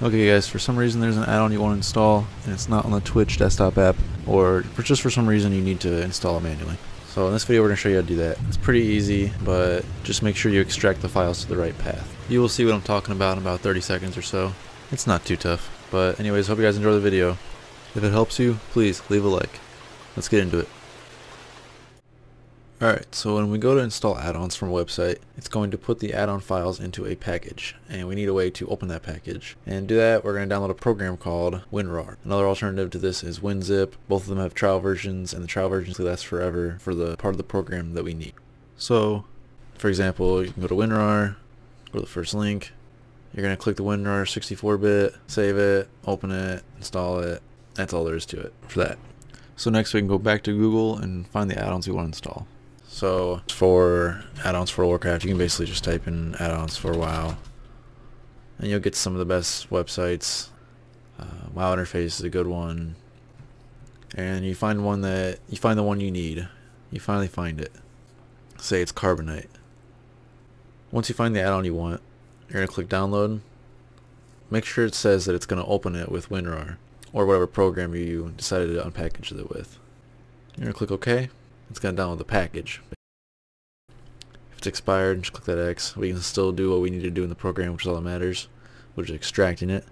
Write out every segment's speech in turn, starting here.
Okay guys, for some reason there's an add-on you want to install and it's not on the Twitch desktop app or for just for some reason you need to install it manually. So in this video we're going to show you how to do that. It's pretty easy, but just make sure you extract the files to the right path. You will see what I'm talking about in about 30 seconds or so. It's not too tough. But anyways, hope you guys enjoy the video. If it helps you, please leave a like. Let's get into it. Alright, so when we go to install add-ons from a website, it's going to put the add-on files into a package, and we need a way to open that package. And to do that, we're going to download a program called WinRAR. Another alternative to this is WinZip. Both of them have trial versions, and the trial versions last forever for the part of the program that we need. So, for example, you can go to WinRAR, go to the first link, you're going to click the WinRAR 64-bit, save it, open it, install it. That's all there is to it for that. So next we can go back to Google and find the add-ons we want to install. So for add-ons for Warcraft, you can basically just type in add-ons for WoW, and you'll get some of the best websites. Uh, WoW interface is a good one, and you find one that you find the one you need. You finally find it. Say it's Carbonite. Once you find the add-on you want, you're gonna click download. Make sure it says that it's gonna open it with WinRAR or whatever program you decided to unpackage it with. You're gonna click OK it's going to download the package. If it's expired, just click that X. We can still do what we need to do in the program, which is all that matters, which is extracting it.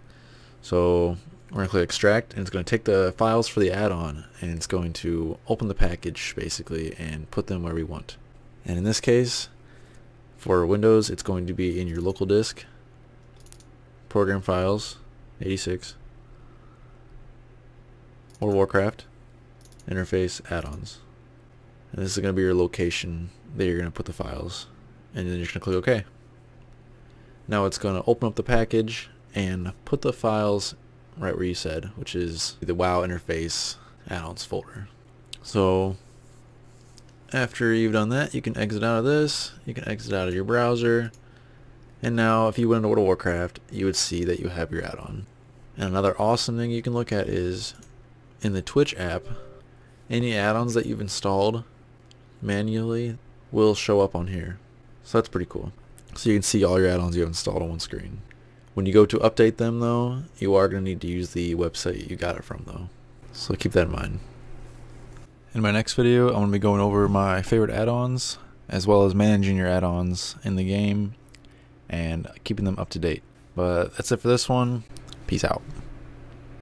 So we're going to click extract, and it's going to take the files for the add-on, and it's going to open the package, basically, and put them where we want. And in this case, for Windows, it's going to be in your local disk, program files, 86, or Warcraft, interface, add-ons and this is going to be your location that you're going to put the files and then you're going to click OK. Now it's going to open up the package and put the files right where you said which is the WoW interface add-ons folder. So after you've done that you can exit out of this you can exit out of your browser and now if you went into World of Warcraft you would see that you have your add-on. And another awesome thing you can look at is in the Twitch app any add-ons that you've installed manually will show up on here. So that's pretty cool. So you can see all your add-ons you have installed on one screen. When you go to update them though, you are going to need to use the website you got it from though. So keep that in mind. In my next video, I'm going to be going over my favorite add-ons, as well as managing your add-ons in the game, and keeping them up to date. But that's it for this one. Peace out.